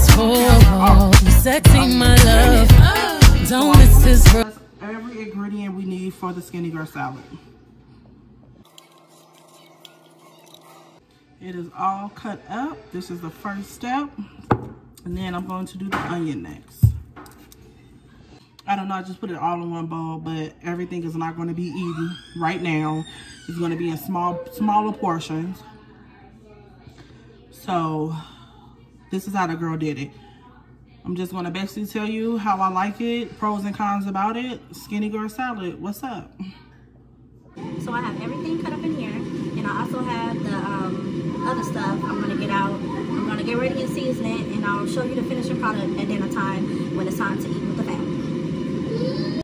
these four sexy my love. Don't miss this. Every ingredient we need for the skinny girl salad. It is all cut up. This is the first step. And then I'm going to do the onion next. I don't know, I just put it all in one bowl, but everything is not going to be eaten right now. It's going to be in small, smaller portions. So this is how the girl did it. I'm just going to basically tell you how I like it, pros and cons about it. Skinny girl salad, what's up? So I have everything cut up in here, and I also have the um, other stuff I'm gonna get out. I'm gonna get ready and season it, and I'll show you the finishing product at